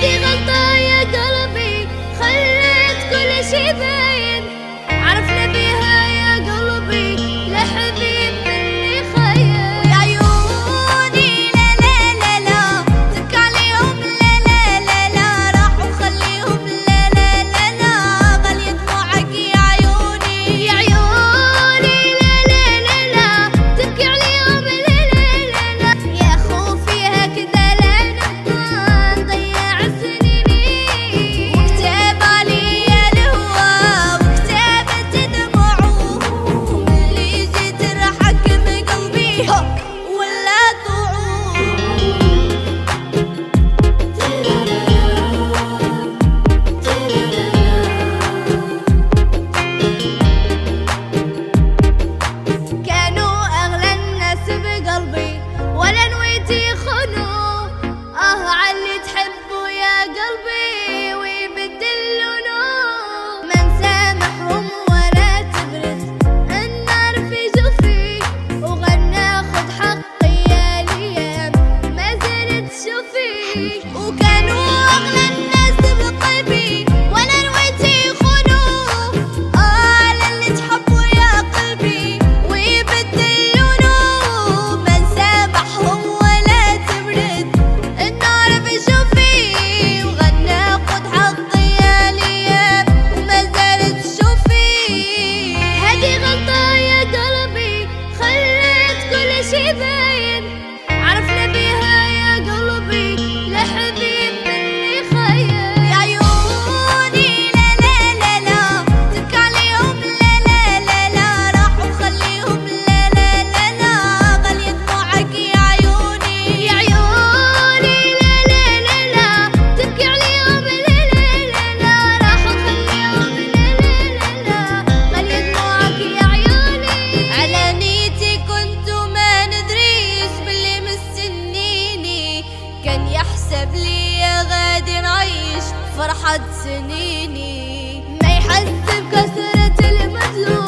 llega كتب لي يا غادي نعيش فرحة سنيني. ما يحس بكثرة المظلوم.